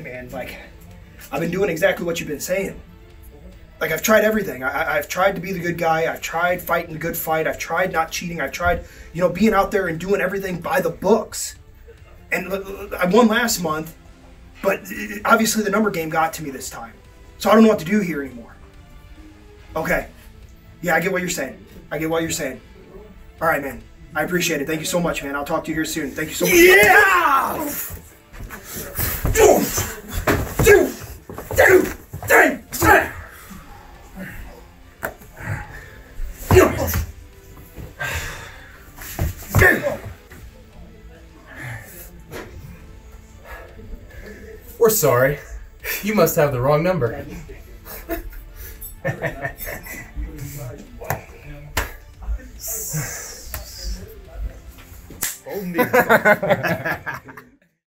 man. Like, I've been doing exactly what you've been saying. Like, I've tried everything. I, I've tried to be the good guy. I've tried fighting the good fight. I've tried not cheating. I've tried, you know, being out there and doing everything by the books. And I won last month, but uh, obviously the number game got to me this time. So I don't know what to do here anymore. Okay. Yeah, I get what you're saying. I get what you're saying. All right, man. I appreciate it. Thank you so much, man. I'll talk to you here soon. Thank you so much. Yeah! We're sorry. You must have the wrong number.